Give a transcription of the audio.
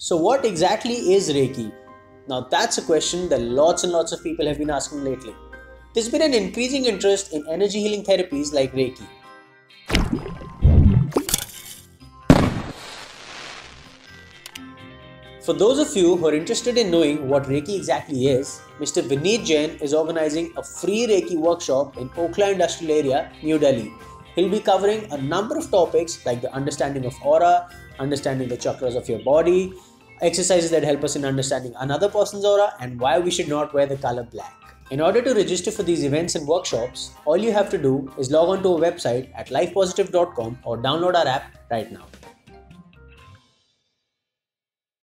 So, what exactly is Reiki? Now, that's a question that lots and lots of people have been asking lately. There's been an increasing interest in energy healing therapies like Reiki. For those of you who are interested in knowing what Reiki exactly is, Mr. Vineet Jain is organizing a free Reiki workshop in Okhla Industrial Area, New Delhi. He'll be covering a number of topics like the understanding of aura, understanding the chakras of your body, exercises that help us in understanding another person's aura, and why we should not wear the color black. In order to register for these events and workshops, all you have to do is log on to our website at lifepositive.com or download our app right now.